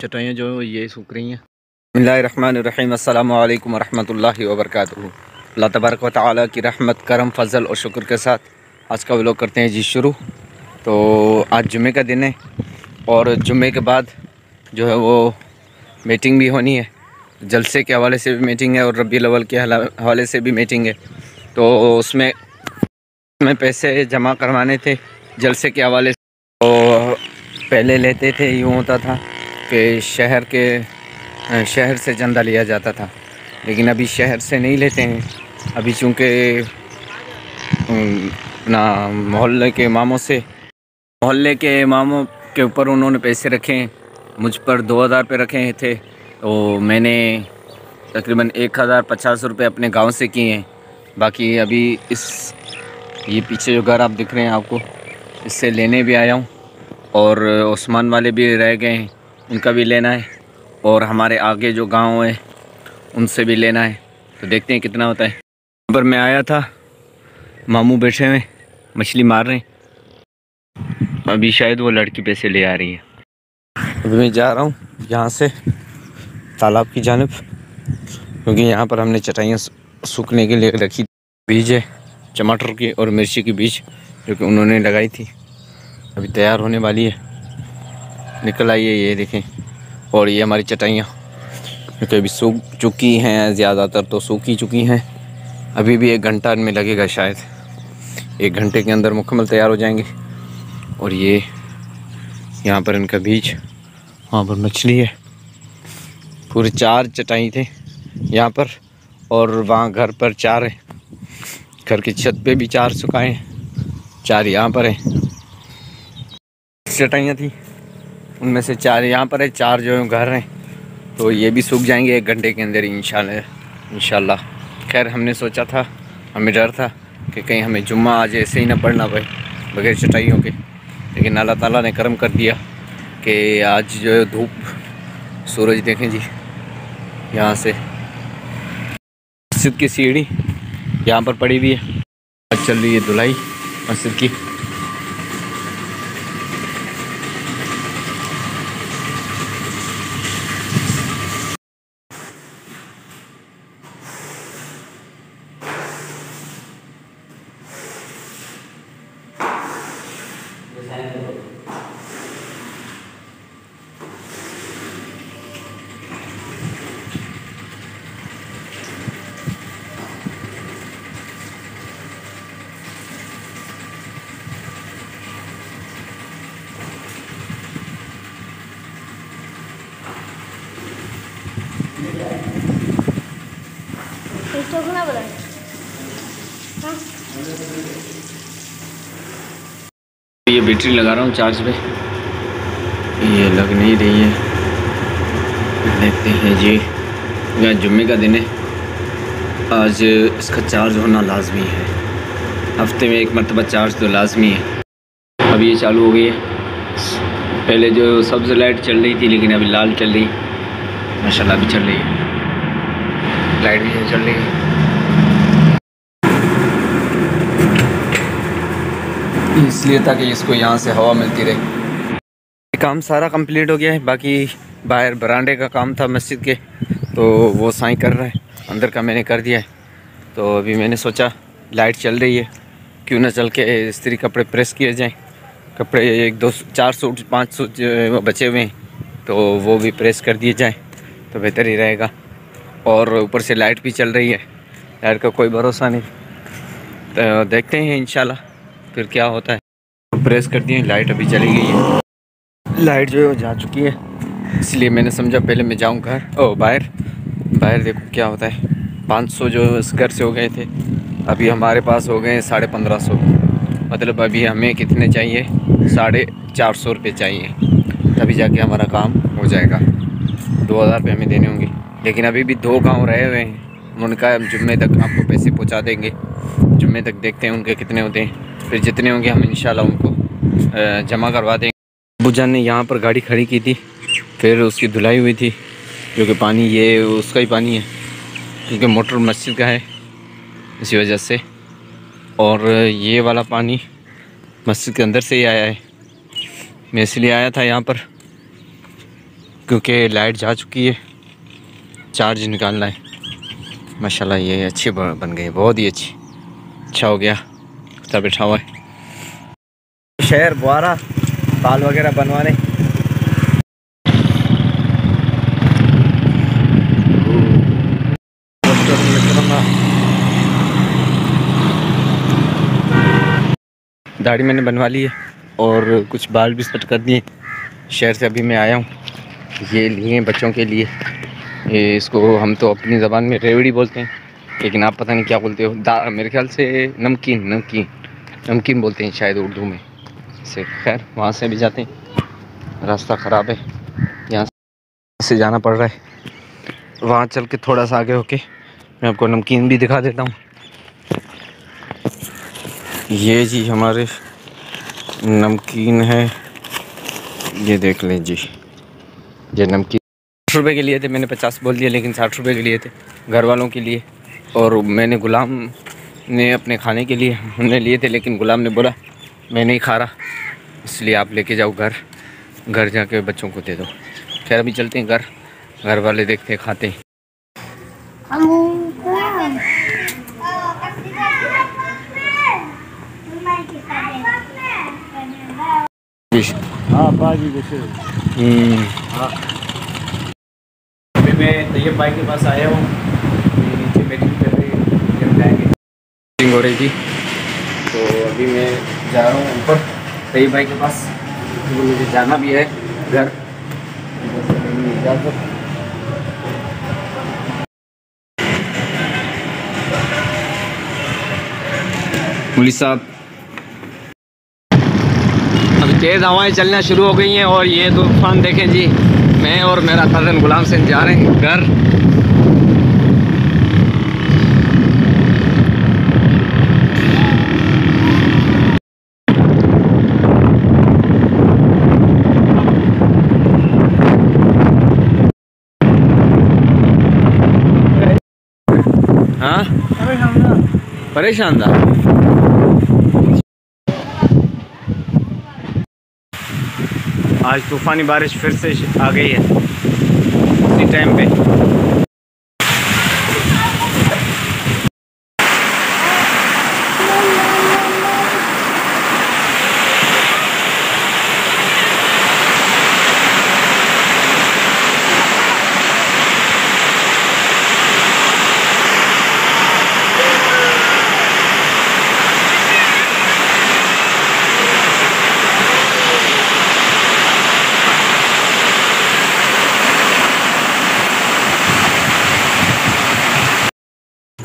चटाइयाँ जो ये सूख रही हैं। बसमीम अल्लाम वरहमल वर्क अल्लाह तबारक व की रहमत, करम, फजल और शुक्र के साथ आज का व्लॉग करते हैं जी शुरू। तो आज जुमे का दिन है और जुमे के बाद जो है वो मीटिंग भी होनी है। जलसे के हवाले से भी मीटिंग है और रबी अवल के हवाले से भी मीटिंग है। तो उसमें में पैसे जमा करवाने थे, जलसे के हवाले से। तो पहले लेते थे, यूँ होता था। कि शहर के शहर से चंदा लिया जाता था। लेकिन अभी शहर से नहीं लेते हैं। अभी चूँकि ना, मोहल्ले के इमामों से, मोहल्ले के इमामों के ऊपर उन्होंने पैसे रखे हैं। मुझ पर दो हज़ार पे रखे थे। तो मैंने तकरीबन एक हज़ार पचास रुपये अपने गाँव से किए हैं। बाकी अभी इस, ये पीछे जो घर आप दिख रहे हैं आपको, इससे लेने भी आया हूँ। और, उस्मान वाले भी रह गए हैं। उनका भी लेना है और हमारे आगे जो गाँव है, उनसे भी लेना है। तो देखते हैं कितना होता है। यहाँ पर मैं आया था, मामू बैठे हुए, मछली मार रहे हैं। अभी शायद वो लड़की पैसे ले आ रही है। अभी मैं जा रहा हूँ यहाँ से, तालाब की जानब, क्योंकि यहाँ पर हमने चटाइयाँ सूखने के लिए रखी बीज है, टमाटर की और मिर्ची की बीज, जो कि उन्होंने लगाई थी। अभी तैयार होने वाली है। निकल आई है ये देखें। और ये हमारी चटाइयाँ। क्योंकि अभी सूख चुकी हैं ज़्यादातर तो सूख ही चुकी हैं। अभी भी एक घंटा इनमें लगेगा शायद। एक घंटे के अंदर मुकम्मल तैयार हो जाएँगे। और ये, यहाँ पर इनका बीज, वहाँ पर मछली है। पूरे चार चटाई थे यहाँ पर, और वहाँ घर पर चार है। घर की छत पे भी चार सुखाए हैं, चार यहाँ पर हैं। चटाइयाँ थी। उनमें से चार, यहाँ पर है चार जो घर हैं तो ये भी सूख जाएँगे एक घंटे के अंदर इन खैर, हमने सोचा था, हमें डर था कि कहीं हमें जुम्मा आज ऐसे ही ना पढ़ना पाए बगैर चटाइयों के। लेकिन अल्लाह ताला ने करम कर दिया कि आज जो है धूप, सूरज देखें जी, यहाँ से। मस्जिद की सीढ़ी यहाँ पर पड़ी हुई है। आज चल रही है धुलाई मस्जिद की। ये बैटरी लगा रहा हूँ चार्ज पे। ये लग नहीं रही है। देखते हैं जी। यहाँ जुम्मे का दिन है। आज इसका चार्ज होना लाजमी है। हफ़्ते में एक मरतबा चार्ज तो लाजमी है। अब ये चालू हो गई है। पहले जो सब्ज़ लाइट चल रही थी, लेकिन अभी लाल चल रही। माशाल्लाह भी चल रही है। लाइट भी चल रही है। इसलिए था कि इसको यहाँ से हवा मिलती रहे। काम सारा कंप्लीट हो गया है, बाकी बाहर बरांडे का काम था मस्जिद के तो वो साई कर रहा है, अंदर का मैंने कर दिया है। तो अभी मैंने सोचा, लाइट चल रही है, क्यों ना चल के स्त्री कपड़े प्रेस किए जाएँ। कपड़े एक दो चार सूट पाँच सूट बचे हुए हैं तो वो भी प्रेस कर दिए जाएँ तो बेहतर ही रहेगा। और ऊपर से लाइट भी चल रही है, लाइट का कोई भरोसा नहीं। तो देखते हैं इन फिर क्या होता है? प्रेस कर दिए लाइट अभी चली गई है। लाइट जो है वो जा चुकी है। इसलिए मैंने समझा पहले मैं जाऊँ घर। ओ बाहर। बाहर देखो क्या होता है। पाँच सौ जो इस घर से हो गए थे अभी हमारे पास हो गए साढ़े पंद्रह सौ। मतलब अभी हमें कितने चाहिए? साढ़े चार सौ रुपये चाहिए। तभी जाके हमारा काम हो जाएगा। दो हज़ार रुपये हमें देने होंगे। लेकिन अभी भी दो गाँव रहे हुए हैं। उनका जुम्मे तक आपको पैसे पहुँचा देंगे। जुम्मे तक देखते हैं उनके कितने होते हैं। फिर जितने होंगे हम इंशाल्लाह उनको जमा करवा देंगे। अबू जान ने यहाँ पर गाड़ी खड़ी की थी, फिर उसकी धुलाई हुई थी, जो कि पानी, ये उसका ही पानी है, क्योंकि मोटर मस्जिद का है, इसी वजह से। और ये वाला पानी मस्जिद के अंदर से ही आया है। मैं इसलिए आया था यहाँ पर, क्योंकि लाइट जा चुकी है, चार्ज निकालना है। माशाल्लाह ये अच्छी बन गई बहुत ही अच्छी। अच्छा हो गया। कुत्ता बैठा हुआ है। शहर बुआरा बाल वगैरह बनवाने। दाढ़ी मैंने बनवा ली है और कुछ बाल भी सेट कर दिए। शहर से अभी मैं आया हूँ। ये लिए बच्चों के लिए। इसको हम तो अपनी ज़बान में रेवड़ी बोलते हैं। लेकिन आप पता नहीं क्या बोलते हो? मेरे ख्याल से नमकीन नमकीन। नमकीन बोलते हैं शायद उर्दू में। से खैर, वहाँ से भी जाते हैं। रास्ता ख़राब है। यहाँ से जाना पड़ रहा है। वहाँ चल के थोड़ा सा आगे होके मैं आपको नमकीन भी दिखा देता हूँ। ये जी हमारे नमकीन है। ये देख लें जी। ये नमकीन साठ रुपये के लिए थे, मैंने पचास बोल दिया, लेकिन साठ रुपये के लिए थे। घर वालों के लिए। और मैंने गुलाम ने अपने खाने के लिए हमने लिए थे लेकिन गुलाम ने बोला मैं नहीं खा रहा इसलिए आप लेके जाओ घर घर जाके बच्चों को दे दो। खैर अभी चलते हैं घर घर वाले देखते हैं खाते हैं। हाँ हम्म। हाँ। अभी मैं तैयब भाई के पास आया हूँ। रही हो रही थी। तो अभी मैं जा रहा हूँ ऊपर। तैयब भाई के पास। तो मुझे जाना भी है घर। पुलिस साहब। अब तेज़ हवाएँ चलना शुरू हो गई हैं और ये तूफ़ान देखें जी। मैं और मेरा कज़न गुलाम सिंह जा रहे हैं घर। हाँ? परेशान था। आज तूफ़ानी बारिश फिर से आ गई है। उसी टाइम पे।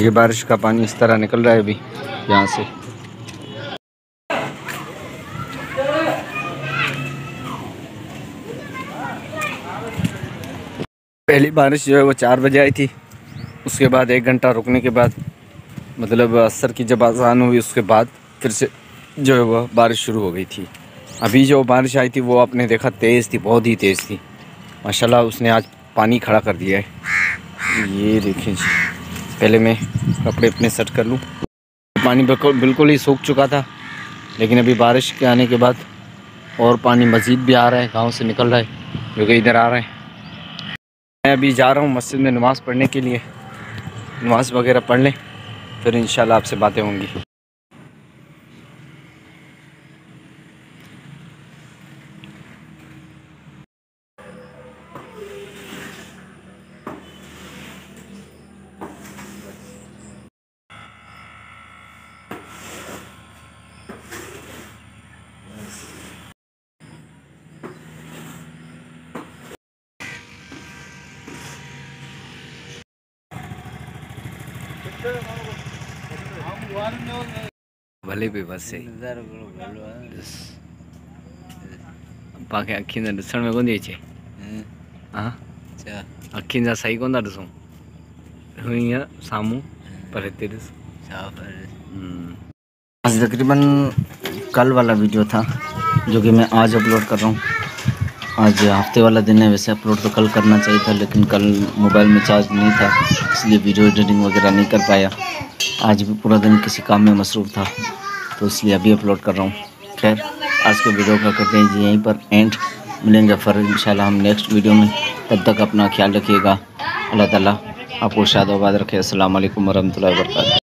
ये बारिश का पानी इस तरह निकल रहा है अभी, यहाँ से। पहली बारिश जो है वो चार बजे आई थी, उसके बाद एक घंटा रुकने के बाद मतलब असर की जब आसान हुई, उसके बाद फिर से जो है वह बारिश शुरू हो गई थी। अभी जो बारिश आई थी, वो आपने देखा तेज़ थी, बहुत ही तेज़ थी। माशाल्लाह, उसने आज पानी खड़ा कर दिया है। ये देखें जी। पहले मैं कपड़े अपने सेट कर लूँ। पानी बिल्कुल ही सूख चुका था, लेकिन अभी बारिश के आने के बाद और पानी मज़ीद भी आ रहा है, गाँव से निकल रहा है, जो कि इधर आ रहा है। मैं अभी जा रहा हूँ मस्जिद में नमाज़ पढ़ने के लिए। नमाज़ वगैरह पढ़ लें, फिर इन आपसे बातें होंगी। भले बि बसि। पाणखे अखिन सां ॾिसण में कोन थी अचे हा? अखिन सां सही कोन था ॾिसूं हीअं साम्हूं हम्म। पर हिते हम्म। आज तकरीबन कल वाला वीडियो था जो कि मैं आज अपलोड कर रहा हूँ। आज हफ़्ते वाला दिन है, वैसे अपलोड तो कल करना चाहिए था, लेकिन कल मोबाइल में चार्ज नहीं था, इसलिए वीडियो एडिटिंग वगैरह नहीं कर पाया। आज भी पूरा दिन किसी काम में मसरूफ़ था तो इसलिए अभी अपलोड कर रहा हूँ। खैर, आज के वीडियो का करते हैं जी यहीं पर एंड मिलेंगे फिर, इंशाल्लाह हम नेक्स्ट वीडियो में। तब तक अपना ख्याल रखिएगा। अल्लाह ताला आपको शादाबाद रखे। वालेकुम वरहमतुल्लाहि वबरकातुहू।